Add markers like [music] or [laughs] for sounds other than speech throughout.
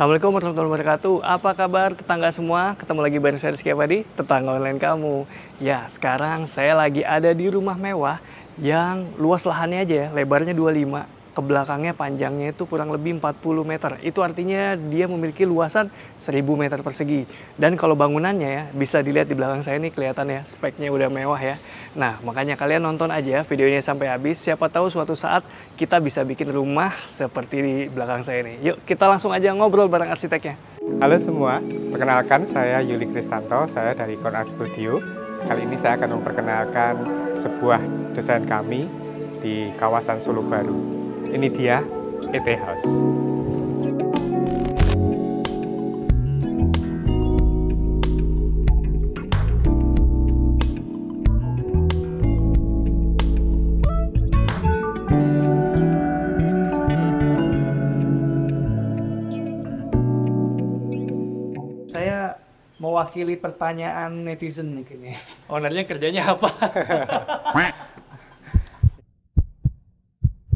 Assalamualaikum warahmatullahi wabarakatuh. Apa kabar tetangga semua? Ketemu lagi bareng saya Rizky Abadi, tetangga online kamu. Ya, sekarang saya lagi ada di rumah mewah yang luas lahannya aja ya, lebarnya 25 ke belakangnya panjangnya itu kurang lebih 40 meter. Itu artinya dia memiliki luasan 1000 meter persegi. Dan kalau bangunannya ya, bisa dilihat di belakang saya ini kelihatan ya, speknya udah mewah ya. Nah, makanya kalian nonton aja videonya sampai habis. Siapa tahu suatu saat kita bisa bikin rumah seperti di belakang saya ini. Yuk, kita langsung aja ngobrol bareng arsiteknya. Halo semua, perkenalkan saya Yuli Kristanto, saya dari Art Studio. Kali ini saya akan memperkenalkan sebuah desain kami di kawasan Solo Baru. Ini dia EP House. Saya mewakili pertanyaan netizen nih kayaknya. Ownernya kerjanya apa? [laughs]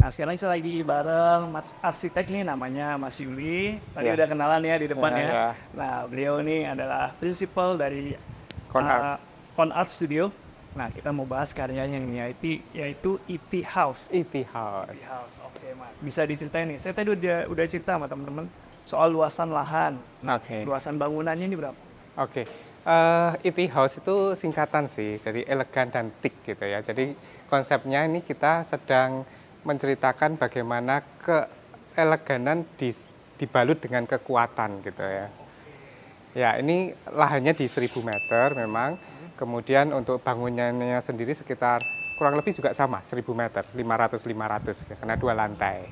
Nah sekarang saya lagi bareng mas arsitek nih namanya Mas Yuli. Tadi Ya. udah kenalan ya di depan Ya, ya. ya. Nah beliau ini adalah prinsipal dari Con uh, Art. Con Art Studio. Nah kita mau bahas karyanya yang yaitu yaitu EP House. EP House. EP House, oke mas. Bisa diceritain nih. Saya tadi udah udah cerita sama teman-teman soal luasan lahan. Nah, Oke. luasan bangunannya ini berapa? Oke, Eh, EP House itu singkatan sih, jadi elegan dan tik gitu ya. Jadi konsepnya ini kita sedang menceritakan bagaimana keeleganan dibalut dengan kekuatan gitu ya. Ya, ini lahannya di 1000 meter memang. Kemudian untuk bangunannya sendiri sekitar kurang lebih juga sama, 1000 meter, 500-500 karena dua lantai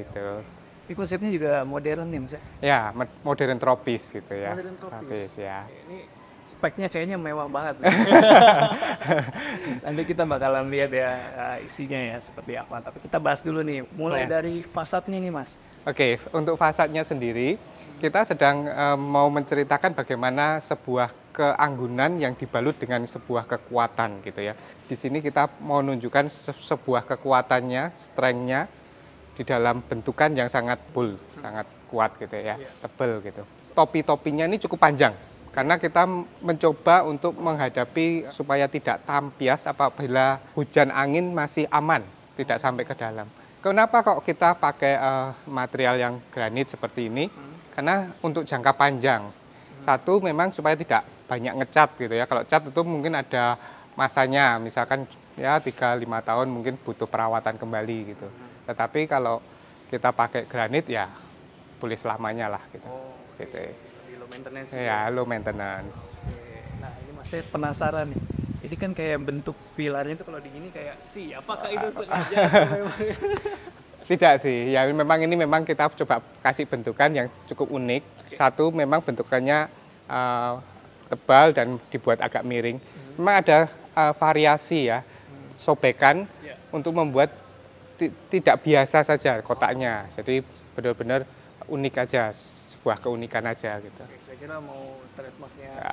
gitu. Ini konsepnya juga modern nih mas ya. Ya, modern tropis gitu ya. Modern tropis. ya. Ini speknya kayaknya mewah banget. Nanti kita bakalan lihat ya uh, isinya ya seperti apa. Tapi kita bahas dulu nih, mulai Ya. dari fasadnya nih mas. Oke, untuk fasadnya sendiri, kita sedang eh, mau menceritakan bagaimana sebuah keanggunan yang dibalut dengan sebuah kekuatan gitu ya. Di sini kita mau menunjukkan se- sebuah kekuatannya, strength-nya di dalam bentukan yang sangat full, sangat kuat gitu ya, tebel gitu. Topi-topinya ini cukup panjang karena kita mencoba untuk menghadapi supaya tidak tampias apabila hujan angin masih aman, tidak sampai ke dalam. Kenapa kok kita pakai eh, material yang granit seperti ini? Karena untuk jangka panjang. Satu memang supaya tidak banyak ngecat gitu ya. Kalau cat itu mungkin ada masanya, misalkan ya 3 5 tahun mungkin butuh perawatan kembali gitu. Tetapi kalau kita pakai granit ya boleh selamanya lah gitu. Gitu. Di low maintenance. Ya, low maintenance. Nah ini mas saya penasaran nih. Ini kan kayak bentuk pilarnya itu kalau digini kayak C. Apakah itu sengaja? atau memang- [laughs] Tidak sih, ya memang ini memang kita coba kasih bentukan yang cukup unik. Satu memang bentukannya eh, tebal dan dibuat agak miring. Memang ada eh, variasi ya, sobekan Ya. untuk membuat ti- tidak biasa saja kotaknya. Jadi benar-benar unik aja, sebuah keunikan aja gitu. Oke, saya kira mau trademarknya Ya.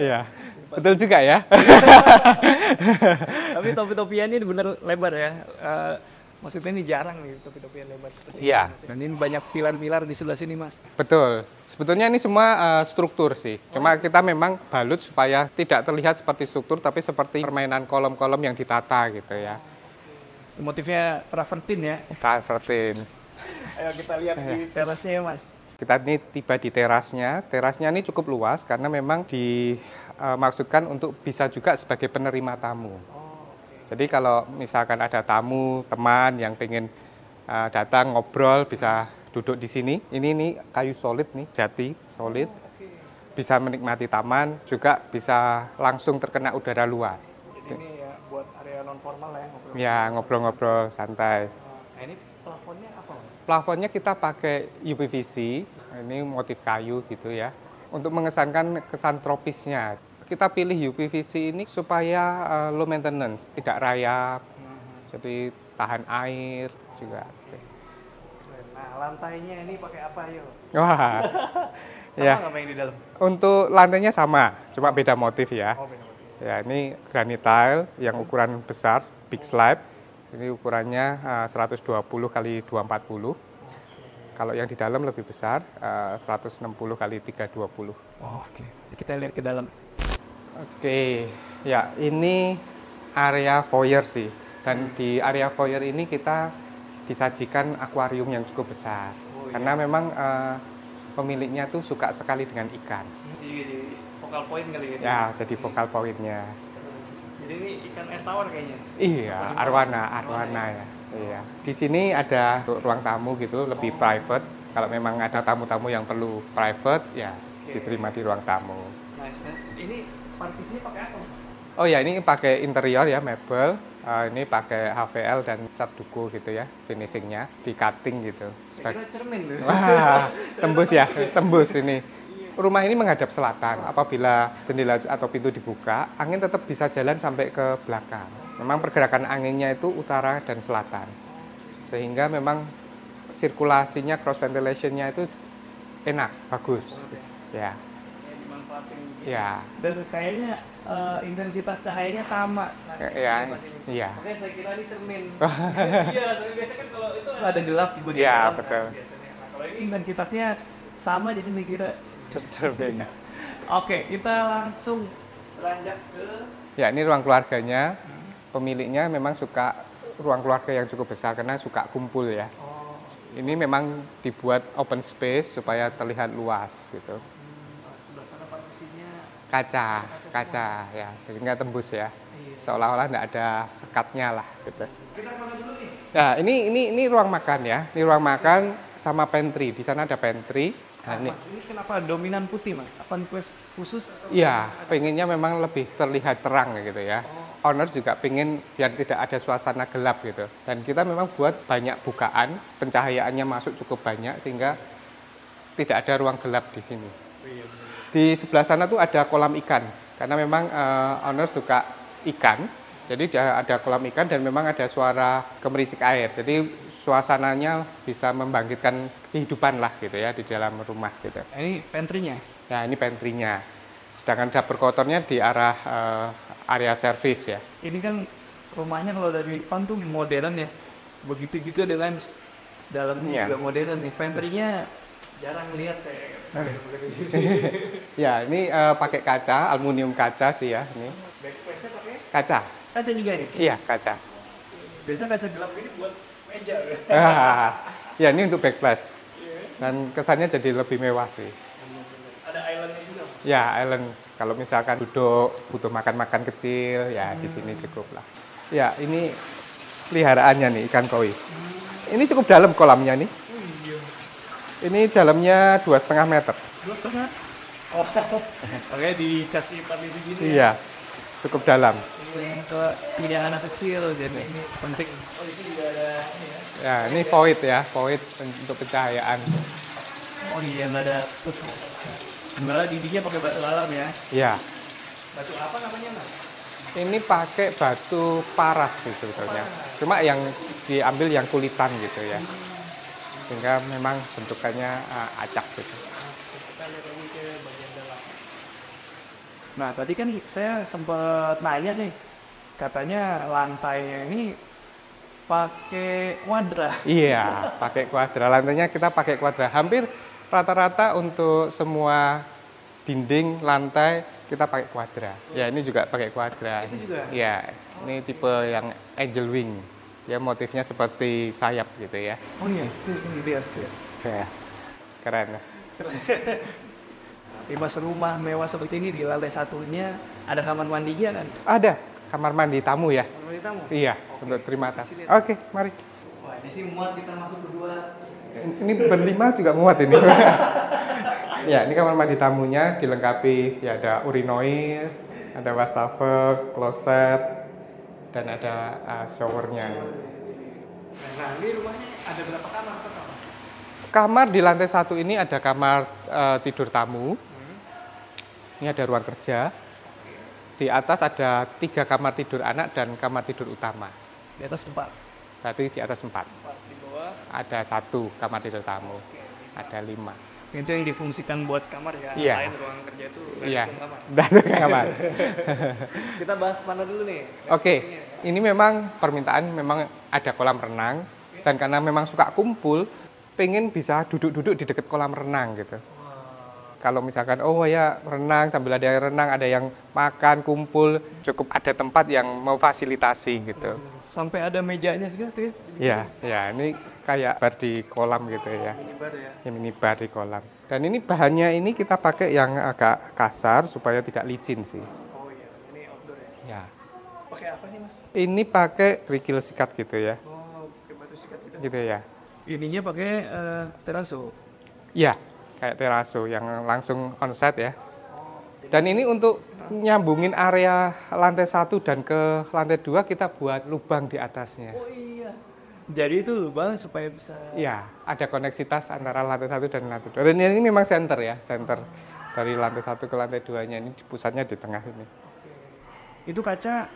Iya, [laughs] betul juga ya. [laughs] Tapi topi-topiannya ini bener lebar ya. Eh, maksudnya ini jarang nih topi-topian lebar seperti Iya. Dan ini banyak pilar-pilar di sebelah sini mas. Betul. Sebetulnya ini semua eh, struktur sih. Cuma kita memang balut supaya tidak terlihat seperti struktur, tapi seperti permainan kolom-kolom yang ditata gitu ya. Motifnya travertin ya. Travertin. Ayo kita lihat di terasnya ya mas. Kita ini tiba di terasnya. Terasnya ini cukup luas karena memang dimaksudkan untuk bisa juga sebagai penerima tamu. Jadi kalau misalkan ada tamu, teman yang pengen eh, datang ngobrol bisa duduk di sini. Ini nih kayu solid nih, jati solid. Bisa menikmati taman, juga bisa langsung terkena udara luar. Jadi ini ya buat area non formal ya ngobrol. Ya ngobrol-ngobrol santai. Nah ini? Plafonnya kita pakai UPVC, ini motif kayu gitu ya, untuk mengesankan kesan tropisnya. Kita pilih UPVC ini supaya eh, low maintenance, tidak rayap, jadi tahan air juga. Nah lantainya ini pakai apa yuk? Wah, [laughs] Sama Ya. nggak apa yang di dalam? untuk lantainya sama, cuma beda motif ya. Oh beda motif. Ya, ini granite tile yang ukuran besar, big slab. Ini ukurannya eh, 120 kali 240. Kalau yang di dalam lebih besar, eh, 160 kali 320. Oh, Oke, kita lihat ke dalam. Oke, ya ini area foyer sih. Dan di area foyer ini kita disajikan akuarium yang cukup besar. Oh, Karena memang eh, pemiliknya tuh suka sekali dengan ikan. Jadi, jadi vokal point kali ya. Ya, jadi vokal pointnya. Jadi ini ikan air tawar kayaknya. Iya, arwana, arwana ya. Iya. Di sini ada ruang tamu gitu, lebih private. Kalau memang ada tamu-tamu yang perlu private, ya Oke. diterima di ruang tamu. Nice. Nah, ini partisinya pakai apa? Oh ya, ini pakai interior ya, mebel. Eh, ini pakai HVL dan cat duku gitu ya, finishingnya di cutting gitu. Saya kira cermin tuh. Wah, [laughs] tembus ya, tembus ini. Rumah ini menghadap selatan. Apabila jendela atau pintu dibuka, angin tetap bisa jalan sampai ke belakang. Memang pergerakan anginnya itu utara dan selatan. Sehingga memang sirkulasinya, cross ventilationnya itu enak, bagus. Ya, Ya, ya, Dan kayaknya eh, intensitas cahayanya sama. Ya, ya, iya. Oke, saya kira ini cermin. [laughs] Iya, soalnya biasanya kan kalau itu ada gelap di bagian Iya, kan betul. biasanya. Nah, kalau ini intensitasnya sama jadi mikirnya Oke, kita langsung beranjak ke Ya, ini ruang keluarganya. Pemiliknya memang suka ruang keluarga yang cukup besar karena suka kumpul ya. oh, Ini memang dibuat open space supaya terlihat luas gitu. sebelah sana partisinya. Kaca, kaca ya, sehingga tembus ya. Iya. Seolah-olah nggak ada sekatnya lah gitu. Kita dulu nih? Nah, ini ini ini ruang makan ya. Ini ruang makan sama pantry. Di sana ada pantry. Nah, ini ini kenapa dominan putih, Mas? Apa khusus? Iya, pengennya memang lebih terlihat terang gitu ya. Owner juga pengen biar tidak ada suasana gelap gitu. Dan kita memang buat banyak bukaan, pencahayaannya masuk cukup banyak sehingga tidak ada ruang gelap di sini. Di sebelah sana tuh ada kolam ikan karena memang eh, owner suka ikan. Jadi ada kolam ikan dan memang ada suara gemerisik air. Jadi suasananya bisa membangkitkan kehidupan lah gitu ya di dalam rumah gitu. Ini pantry-nya. Nah, ini pantry-nya. Sedangkan dapur kotornya di arah eh, area servis ya. Ini kan rumahnya kalau dari depan tuh modern ya. Begitu juga dengan dalamnya Iya. juga modern nih. Pantry-nya jarang lihat saya. [laughs] Ya, ini eh, pakai kaca, aluminium kaca sih ya, ini. Backspace-nya pakai Kaca. kaca juga ini. Iya, kaca. Biasanya kaca gelap ini buat ya. Ah, [laughs] ya, ini untuk backplash. Dan kesannya jadi lebih mewah sih. Ada islandnya juga. Ya, island. Kalau misalkan duduk butuh makan-makan kecil, ya di sini cukup lah. Ya, ini peliharaannya nih ikan koi. Ini cukup dalam kolamnya nih. Oh iya. Ini dalamnya dua setengah meter. Dua setengah. Oh, [laughs] makanya dikasih partisi gini. Iya, cukup dalam. Ke pilihan anak kecil jadi penting. Oh ya. Ini void ya, void untuk pencahayaan. Oh iya nggak ada. Malah dindingnya pakai batu alam ya. Ya, Batu apa namanya mas? ini pakai batu paras sih sebetulnya. Cuma yang diambil yang kulitan gitu ya. Sehingga memang bentukannya uh, acak gitu. Kita lihat lagi ke bagian dalam. Nah tadi kan saya sempat nanya nih, katanya lantainya ini pakai wadra. [laughs] Iya, pakai kuadra. Lantainya kita pakai kuadra. Hampir rata-rata untuk semua dinding, lantai kita pakai kuadra. Ya, ini juga pakai kuadra. Itu juga? Iya, ini tipe yang angel wing. Ya, motifnya seperti sayap gitu ya. Oh iya, itu ini lihat. Ya, keren. Di [laughs] mas rumah mewah seperti ini di lantai satunya ada kamar mandinya kan? Ada kamar mandi tamu ya? Kamar mandi tamu. Iya, Oke, untuk terima tamu. Oke, mari. Wah di sini muat kita masuk berdua. Ini berlima juga muat ini. [laughs] ya, ini kamar mandi tamunya dilengkapi ya ada urinoir, ada wastafel, kloset, dan ada uh, showernya. Nah ini rumahnya ada berapa kamar? Kamar di lantai satu ini ada kamar uh, tidur tamu. Ini ada ruang kerja. Di atas ada tiga kamar tidur anak dan kamar tidur utama. Di atas empat. Berarti di atas empat. Empat di bawah. Ada satu kamar tidur tamu. Ada lima. Itu yang difungsikan buat kamar ya. Iya. Lain ruang kerja itu Iya. kamar. [laughs] Dan kamar. [laughs] Kita bahas mana dulu nih? Oke, ini memang permintaan memang ada kolam renang dan karena memang suka kumpul, pengen bisa duduk-duduk di dekat kolam renang gitu. Kalau misalkan oh ya renang sambil ada yang renang, ada yang makan, kumpul, cukup ada tempat yang mau fasilitasi gitu. Sampai ada mejanya segala tuh ya. Ya, ya ini kayak bar di kolam gitu ya. Minibar ya. Ini mini bar di kolam. Dan ini bahannya ini kita pakai yang agak kasar supaya tidak licin sih. Oh iya, ini outdoor ya. Ya. Pakai apa nih mas? Ini pakai kerikil sikat gitu ya. Oh, pakai batu sikat gitu. Gitu ya. Ininya pakai eh, teraso. Iya, kayak teraso yang langsung onsite ya. Dan ini untuk nyambungin area lantai satu dan ke lantai dua kita buat lubang di atasnya. Oh iya. Jadi itu lubang supaya bisa. Iya, ada koneksitas antara lantai satu dan lantai dua. Dan ini memang center ya, center dari lantai satu ke lantai duanya ini pusatnya di tengah ini. Itu kaca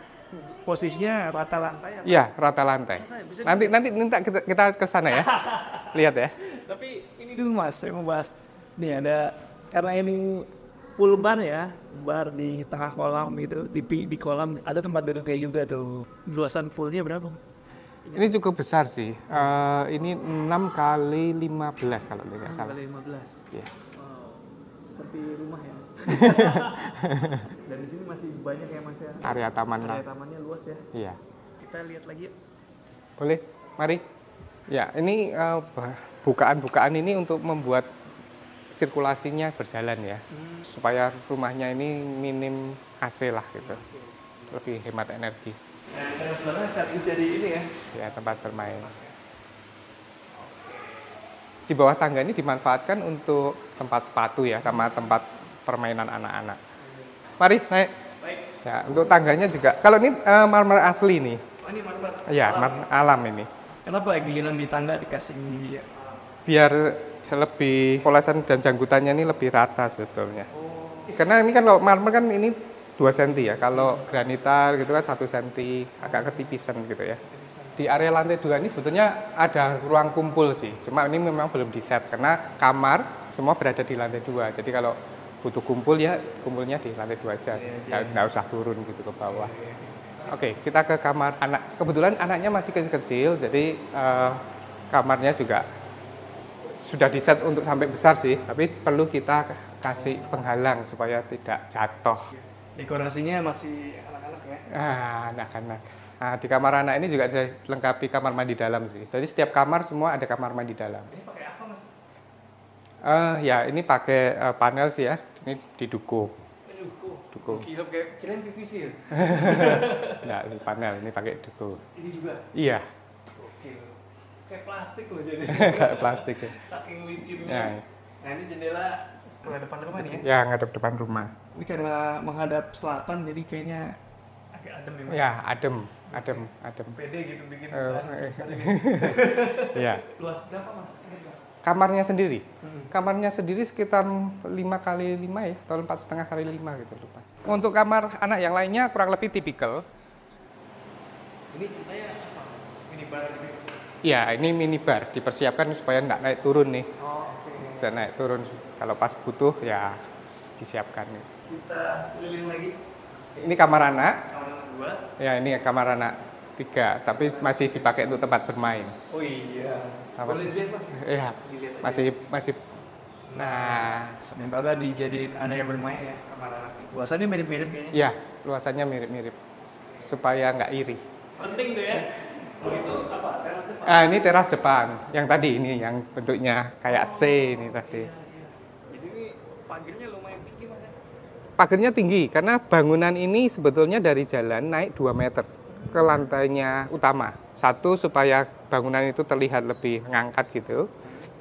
posisinya rata lantai. Iya, rata lantai. Bisa Nanti nanti minta kita, kita ke sana ya. [laughs] Lihat ya. Tapi ini dulu mas, saya mau bahas. Nih ada karena ini full bar ya, bar di tengah kolam gitu, di di kolam ada tempat duduk kayak juga tuh. Luasan fullnya berapa? Ini cukup besar sih. Eh, ini 6 kali 15 kalau tidak salah. Kali 15. Iya. Wow, seperti rumah ya. [laughs] Dan di sini masih banyak ya mas ya. Area taman. Area tamannya luas ya. Iya. Kita lihat lagi. yuk. Boleh, mari. Ya, ini eh, bukaan-bukaan ini untuk membuat sirkulasinya berjalan ya, supaya rumahnya ini minim AC lah gitu, lebih hemat energi. Nah, belakang saat ini jadi ini ya. Ya, tempat bermain. Di bawah tangga ini dimanfaatkan untuk tempat sepatu ya, sama tempat permainan anak-anak. Mari naik. Baik. Ya, untuk tangganya juga. Kalau ini eh, marmer asli nih. Oh, ini marmer. Ya, marmer alam ini. Kenapa giliran di tangga dikasih ya? biar lebih polesan dan janggutannya ini lebih rata sebetulnya. Karena ini kan kalau marmer kan ini 2 cm ya, kalau granita gitu kan 1 cm, agak ketipisan gitu ya. Di area lantai dua ini sebetulnya ada ruang kumpul sih, cuma ini memang belum di set karena kamar semua berada di lantai dua. Jadi kalau butuh kumpul ya kumpulnya di lantai dua aja, nggak usah turun gitu ke bawah. Oke, kita ke kamar anak. Kebetulan anaknya masih kecil-kecil, jadi eh, kamarnya juga sudah di set untuk sampai besar sih, tapi perlu kita kasih penghalang supaya tidak jatuh. Dekorasinya masih anak-anak ya. Ah, anak-anak. Nah, di kamar anak ini juga saya lengkapi kamar mandi dalam sih. Jadi setiap kamar semua ada kamar mandi dalam. Ini pakai apa mas? Eh, ya, ini pakai eh, panel sih ya. Ini di duku. Ini duku. Duku. Kira kirain PVC ya. [laughs] Nah, ini panel, ini pakai duku. Ini juga. Iya, Oke. Kayak plastik loh jadi. [laughs] kayak plastik ya. Saking licinnya. Ya, Nah ini jendela menghadapan rumah nih ya. ya ngadep depan rumah. Ini karena menghadap selatan jadi kayaknya agak adem ya. Mas. Ya, adem, adem, adem. Pede gitu bikin ini. [laughs] Ya. Luas berapa mas? Kamarnya sendiri. Hmm. Kamarnya sendiri sekitar 5 kali 5 ya, atau empat setengah kali 5 gitu lupa. Untuk kamar anak yang lainnya kurang lebih tipikal. Ini ceritanya apa? Ini bar gitu. Ya, ini minibar dipersiapkan supaya nggak naik turun nih. Oh oke. Dan naik turun kalau pas butuh ya disiapkan. Kita keliling lagi. Ini kamar anak. Kamar nomor dua. Ya, ini kamar anak tiga, tapi masih dipakai untuk tempat bermain. Oh iya. Apa? Boleh dilihat mas? Ya, Dilihat aja. masih masih. Nah, Sementara dijadiin anak yang bermain ya kamar anak. Luasannya mirip-mirip ya luasannya mirip-mirip supaya nggak iri. Penting tuh ya. Ah, ini teras depan. Yang tadi ini yang bentuknya kayak C ini tadi. Jadi ini pagernya lumayan tinggi mas ya. Pagernya tinggi karena bangunan ini sebetulnya dari jalan naik 2 meter ke lantainya utama. Satu supaya bangunan itu terlihat lebih mengangkat gitu.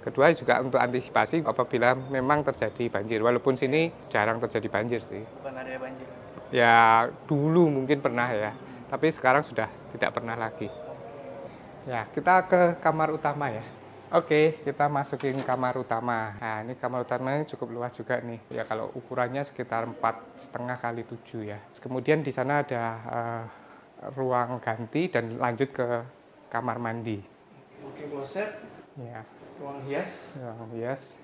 Kedua juga untuk antisipasi apabila memang terjadi banjir. Walaupun sini jarang terjadi banjir sih. Bukan ada banjir. Ya dulu mungkin pernah ya, tapi sekarang sudah tidak pernah lagi. Ya kita ke kamar utama ya. Oke, kita masukin kamar utama. Nah, ini kamar utamanya cukup luas juga nih. Ya kalau ukurannya sekitar empat setengah kali 7 ya. Kemudian di sana ada eh, ruang ganti dan lanjut ke kamar mandi. Walking closet, Ya, ruang hias, ruang hias,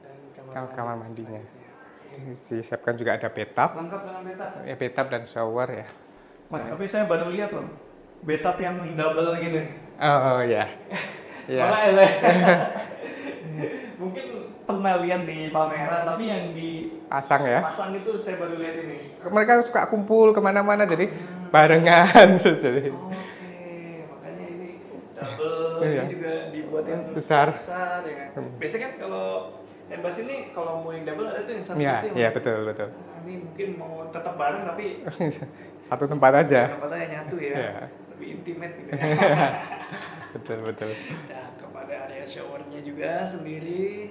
dan kamar, kamar, kamar mandi. mandinya. Disiapkan juga ada bathtub, Lengkap dengan bathtub. ya bathtub dan shower ya. Mas, tapi saya baru lihat loh. Bathtub yang double gini. Oh, oh, ya. Iya. [laughs] Makanya. [laughs] Mungkin pernah lihat di pameran, tapi yang Pasang ya. dipasang itu saya baru lihat ini. Mereka suka kumpul ke mana-mana jadi barengan terus [laughs] jadi. Oke, makanya ini double Iya. ini juga dibuat yang Besar. besar ya kan. Biasanya kan kalau Airbus ini kalau mau yang double ada tuh yang satu Iya, itu yang iya betul betul. Nah, ini mungkin mau tetap bareng tapi Satu tempat aja. tempatnya nyatu ya. Iya. Lebih intimate gitu. [laughs] Betul betul. Cakep ada area showernya juga sendiri.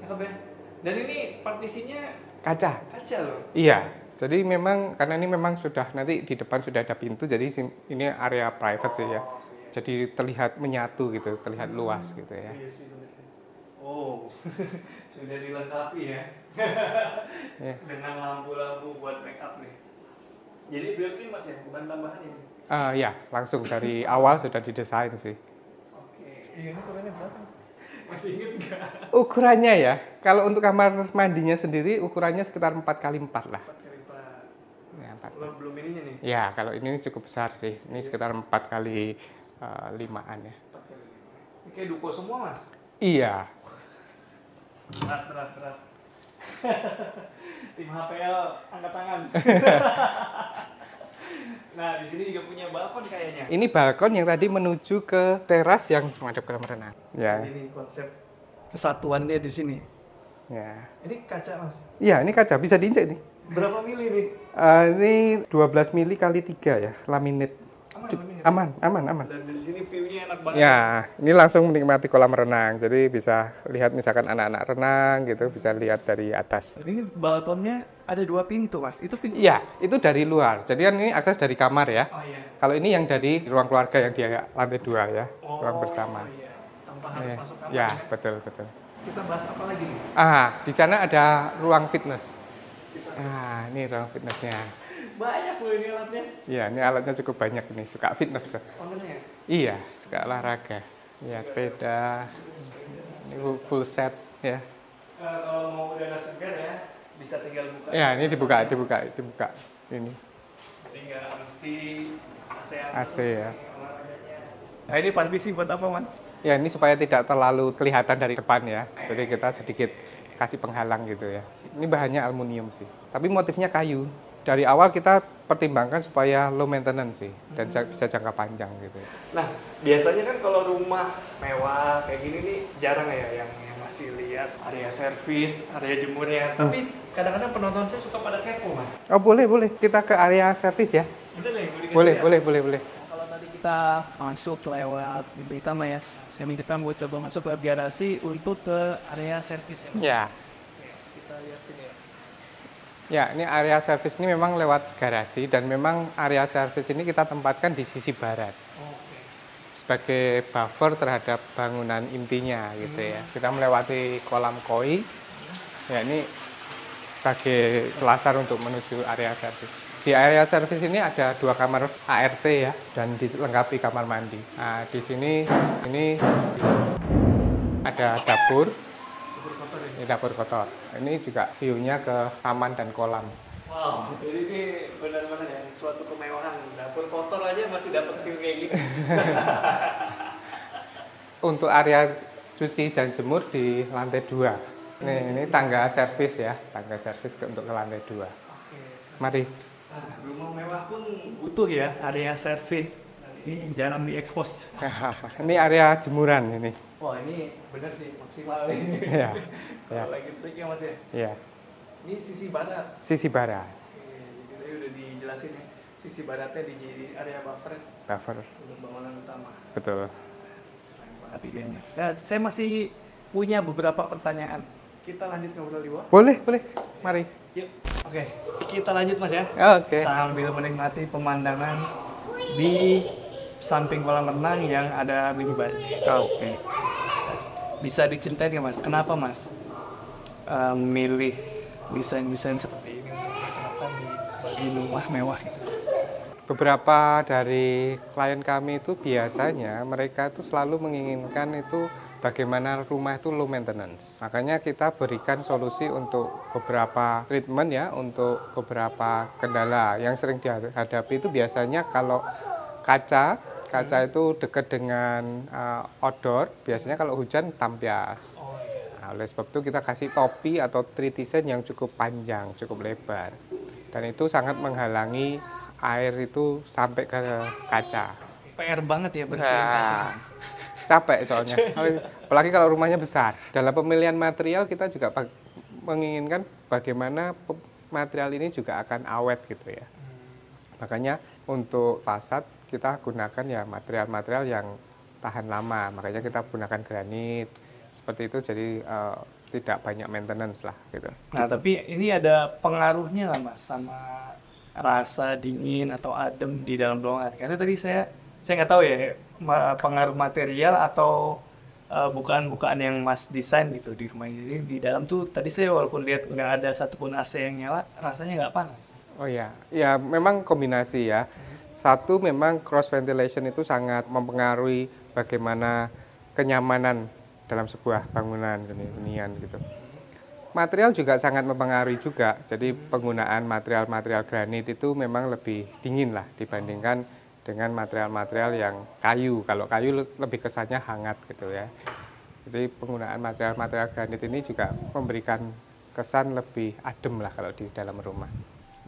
Cakep ya. Dan ini partisinya Kaca. kaca loh. Iya. Jadi memang karena ini memang sudah nanti di depan sudah ada pintu jadi ini area private sih ya. Jadi terlihat menyatu gitu, terlihat luas gitu ya. Iya sih, bener sih. Oh, [laughs] sudah dilengkapi ya. Iya. [laughs] Dengan lampu-lampu buat make up nih. Jadi built-in mas ya, bukan tambahan ini. Ah ya, langsung dari awal sudah didesain sih. Oke. Iya, ini ukurannya berapa? Masih inget nggak? Ukurannya ya, kalau untuk kamar mandinya sendiri ukurannya sekitar 4 kali 4 lah. Empat kali empat. Ya, empat. Belum belum ininya nih. Ya, kalau ini cukup besar sih. Ini sekitar 4 kali eh, limaan ya. Empat kali lima. Ini kayak duko semua mas. Iya. Berat, berat, berat. [laughs] Tim HPL angkat tangan. [laughs] nah, di sini juga punya balkon kayaknya. Ini balkon yang tadi menuju ke teras yang menghadap ke kolam renang. Ya. Ini konsep kesatuannya di sini. Ya. Ini kaca mas. Iya, ini kaca bisa diinjak nih. Berapa mili nih? Eh, ini 12 mili kali 3 ya, laminate. Aman, Cep- aman, ya? Aman, aman, aman. Dan di sini view-nya enak banget. Ya, ini langsung menikmati kolam renang. Jadi bisa lihat misalkan anak-anak renang gitu, bisa lihat dari atas. Ini balkonnya ada dua pintu mas. Itu pintu. Iya, itu dari luar. Jadi kan ini akses dari kamar ya. Oh iya. Kalau ini yang dari ruang keluarga yang di lantai dua ya, ruang bersama. Oh iya. Tanpa harus Iya. masuk kamar. Ya, ya. betul betul. Kita bahas apa lagi nih? Ah, di sana ada ruang fitness. Ah, ini ruang fitnessnya. Banyak loh ini alatnya. Iya, ini alatnya cukup banyak ini. Suka fitness. Kontennya ya? Iya, suka olahraga. Ya, sepeda. Ini full- full set ya. Eh, kalau mau udara segar ya, bisa tinggal buka. Ya, ini dibuka, dibuka, dibuka. Ini. Tinggal mesti AC. AC ya. Nah, ini partisi buat apa mas? Ya, ini supaya tidak terlalu kelihatan dari depan ya. Jadi kita sedikit kasih penghalang gitu ya. Ini bahannya aluminium sih. Tapi motifnya kayu. Dari awal kita pertimbangkan supaya low maintenance sih dan ja- bisa jangka panjang gitu. Nah, biasanya kan kalau rumah mewah kayak gini nih jarang ya yang, yang masih lihat area servis, area jemurnya. Tapi kadang-kadang penonton saya suka pada kepo mas. Oh, boleh, boleh. Kita ke area servis ya. Boleh Boleh, boleh, boleh, boleh. Kalau tadi kita masuk lewat pintu hitam ya, saya minta mau coba masuk ke garasi untuk ke area servis ya. Ya. Oke, kita lihat sini ya. Ya, ini area servis ini memang lewat garasi dan memang area servis ini kita tempatkan di sisi barat Oke. sebagai buffer terhadap bangunan intinya gitu ya. Kita melewati kolam koi. Ya, ini sebagai selasar untuk menuju area servis. Di area servis ini ada dua kamar ART ya dan dilengkapi kamar mandi. Nah, di sini ini ada dapur. Ini dapur kotor. Ini juga view-nya ke taman dan kolam. Wow, jadi ini benar-benar ya suatu kemewahan. Dapur kotor aja masih dapat view kayak gini. [laughs] Untuk area cuci dan jemur di lantai dua. Nih, ini tangga servis ya, tangga servis ke- untuk ke lantai dua. Mari. Nah, rumah mewah pun butuh ya area servis. Ini jarang diekspos. [laughs] ini area jemuran ini. Wah ini bener sih maksimal ini. Ya, ya, [laughs] Kalau lagi trik ya mas ya. ya. Ini sisi barat. Sisi barat, Oke, jadi tadi udah dijelasin ya. Sisi baratnya di area buffer buffer, untuk bangunan utama. betul. Tapi Nah, saya masih punya beberapa pertanyaan. Kita lanjut ngobrol di bawah. Boleh, boleh. Mari. Yuk. Oke, kita lanjut mas ya. Oke. Sambil menikmati pemandangan di samping kolam renang yang ada mini bar. Oke. Bisa diceritain nggak mas? Kenapa mas eh, milih desain-desain seperti ini di sebagai rumah mewah gitu? Beberapa dari klien kami itu biasanya mereka itu selalu menginginkan itu bagaimana rumah itu low maintenance. Makanya kita berikan solusi untuk beberapa treatment ya, untuk beberapa kendala yang sering dihadapi itu biasanya kalau kaca Kaca itu dekat dengan uh, outdoor, biasanya kalau hujan tampias. Oh iya. Nah, oleh sebab itu kita kasih topi atau tritizen yang cukup panjang, cukup lebar. Dan itu sangat menghalangi air itu sampai ke kaca. PR banget ya bersihin Nah, kaca. capek soalnya. Apalagi kalau rumahnya besar. Dalam pemilihan material kita juga menginginkan bagaimana material ini juga akan awet gitu ya. Makanya untuk fasad kita gunakan ya material-material yang tahan lama. Makanya kita gunakan granit. Seperti itu jadi eh, tidak banyak maintenance lah gitu. Nah, tapi ini ada pengaruhnya lah Mas sama rasa dingin atau adem di dalam ruangan. Karena tadi saya saya nggak tahu ya pengaruh material atau uh, bukaan-bukaan yang Mas desain gitu di rumah ini. Jadi di dalam tuh tadi saya walaupun lihat nggak ada satupun AC yang nyala, rasanya nggak panas. Oh ya, ya memang kombinasi ya. Satu memang cross ventilation itu sangat mempengaruhi bagaimana kenyamanan dalam sebuah bangunan hunian gitu. Material juga sangat mempengaruhi juga. Jadi penggunaan material-material granit itu memang lebih dingin lah dibandingkan dengan material-material yang kayu. Kalau kayu le- lebih kesannya hangat gitu ya. Jadi penggunaan material-material granit ini juga memberikan kesan lebih adem lah kalau di dalam rumah.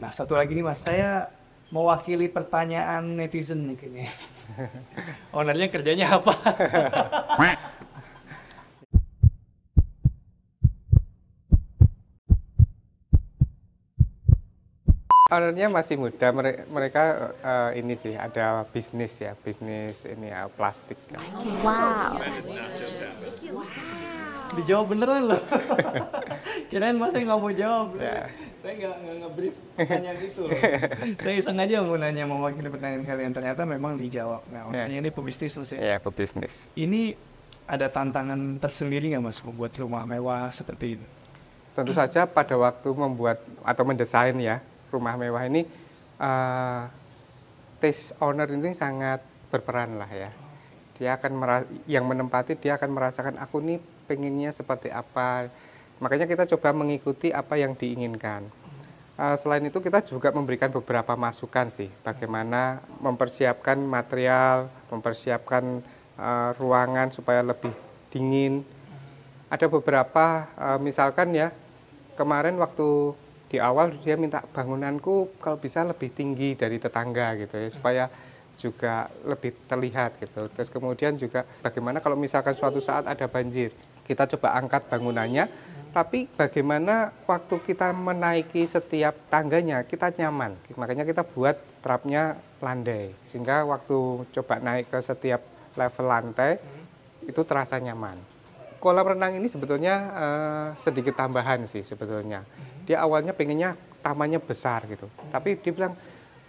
Nah, satu lagi nih Mas, saya mewakili pertanyaan netizen nih kayaknya. [laughs] Ownernya kerjanya apa? [laughs] Ownernya masih muda, mere- mereka eh, ini sih ada bisnis ya, bisnis ini ya plastik. Wow. Dijawab beneran loh. [laughs] Kirain mas saya nggak mau jawab. Ya. Saya nggak nggak nge-brief pertanyaan itu loh. [laughs] saya iseng aja mau nanya mewakili pertanyaan kalian. Ternyata memang dijawab. Nah, Ya. makanya ini pebisnis mas ya. Ya, pebisnis. Ini ada tantangan tersendiri nggak mas membuat rumah mewah seperti itu? Tentu saja pada waktu membuat atau mendesain ya rumah mewah ini, eh, taste owner ini sangat berperan lah ya. Dia akan mera- yang menempati dia akan merasakan aku nih pengennya seperti apa. Makanya kita coba mengikuti apa yang diinginkan. Eh, selain itu kita juga memberikan beberapa masukan sih, bagaimana mempersiapkan material, mempersiapkan eh, ruangan supaya lebih dingin. Ada beberapa, eh, misalkan ya, kemarin waktu di awal dia minta bangunanku kalau bisa lebih tinggi dari tetangga gitu ya, supaya juga lebih terlihat gitu. Terus kemudian juga bagaimana kalau misalkan suatu saat ada banjir, kita coba angkat bangunannya, tapi bagaimana waktu kita menaiki setiap tangganya kita nyaman. Makanya kita buat trapnya landai, sehingga waktu coba naik ke setiap level lantai itu terasa nyaman. Kolam renang ini sebetulnya eh, sedikit tambahan sih sebetulnya. Dia awalnya pengennya tamannya besar gitu, tapi dia bilang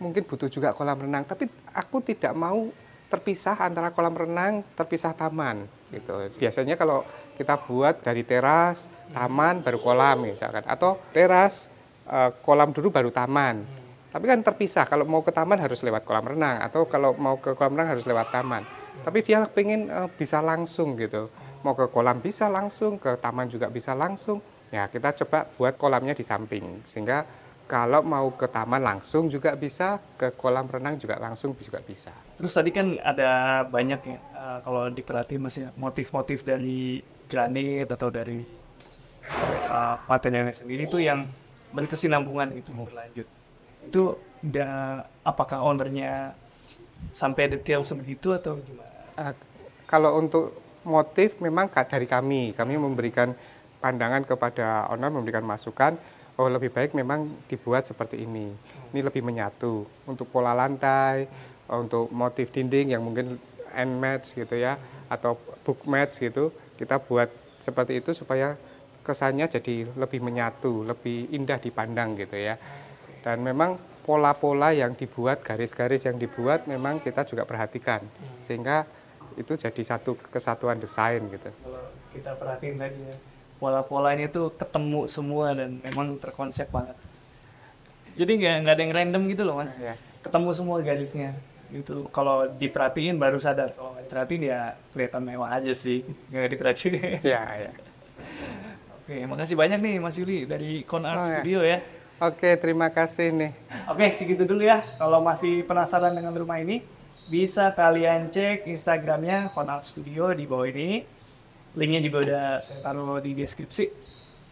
mungkin butuh juga kolam renang. Tapi aku tidak mau terpisah antara kolam renang, terpisah taman gitu. Biasanya kalau kita buat dari teras, taman, baru kolam misalkan, atau teras, eh, kolam dulu baru taman. Tapi kan terpisah. Kalau mau ke taman harus lewat kolam renang, atau kalau mau ke kolam renang harus lewat taman. Tapi dia pengen eh, bisa langsung gitu. Mau ke kolam bisa langsung, ke taman juga bisa langsung. Ya kita coba buat kolamnya di samping, sehingga kalau mau ke taman langsung juga bisa, ke kolam renang juga langsung juga bisa. Terus tadi kan ada banyak ya, eh, kalau diperhatiin mas ya, motif-motif dari granit atau dari uh, materialnya sendiri itu yang berkesinambungan itu berlanjut. Itu udah apakah ownernya sampai detail sebegitu atau gimana? Eh, kalau untuk motif memang dari kami, kami memberikan pandangan kepada owner, memberikan masukan, oh lebih baik memang dibuat seperti ini. Ini lebih menyatu untuk pola lantai, untuk motif dinding yang mungkin end match gitu ya, atau book match gitu, kita buat seperti itu supaya kesannya jadi lebih menyatu, lebih indah dipandang gitu ya. Dan memang pola-pola yang dibuat, garis-garis yang dibuat memang kita juga perhatikan. Sehingga itu jadi satu kesatuan desain gitu. Kalau kita perhatiin tadi ya, pola-polanya tuh ketemu semua dan memang terkonsep banget. Jadi nggak nggak ada yang random gitu loh mas. Ya. Ketemu semua garisnya. Gitu. Kalau diperhatiin baru sadar. Kalau nggak diperhatiin ya kelihatan mewah aja sih. Nggak diperhatiin. Ya, ya. Oke, makasih banyak nih Mas Yuli dari Con Art Oh, ya. Studio ya. Oke, terima kasih nih. Oke, segitu dulu ya. Kalau masih penasaran dengan rumah ini, bisa kalian cek Instagramnya Konal Studio di bawah ini. Linknya juga udah saya taruh di deskripsi.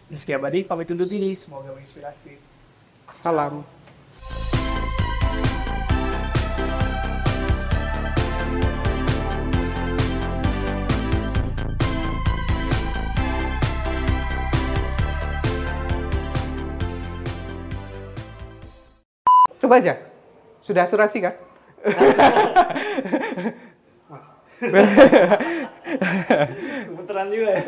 Rizky Abadi pamit undur diri, semoga menginspirasi. Salam. Coba aja. Sudah asuransi kan? [laughs] [laughs] Gemeteran juga ya. [laughs]